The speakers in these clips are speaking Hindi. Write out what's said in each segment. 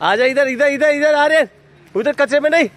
आ जा इधर इधर इधर इधर आ रहे उधर कचरे में नहीं।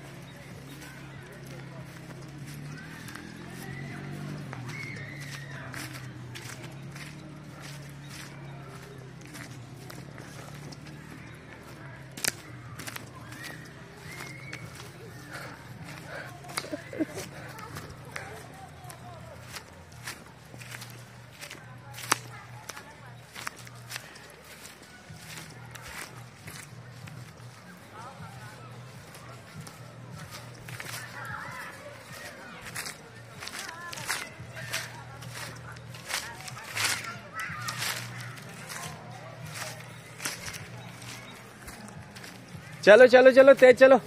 चलो चलो चलो तेज चलो।